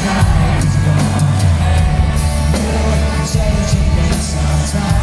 sky is gone And we're changing this time